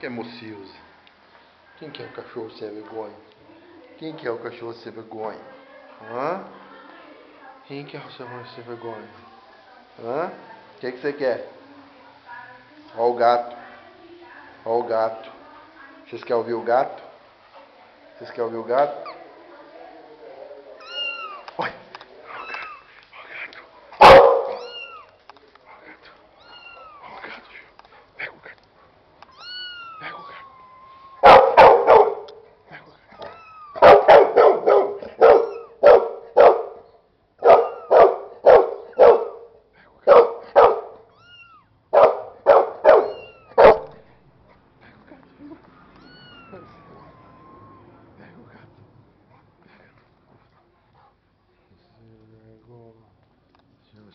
que é mocioso? Quem que é o cachorro sem vergonha? Quem que é o cachorro sem vergonha? Hã? Quem que é o cachorro sem vergonha? Hã? O que, que você quer? Ó o gato. Ó o gato. Vocês querem ouvir o gato? Vocês querem ouvir o gato?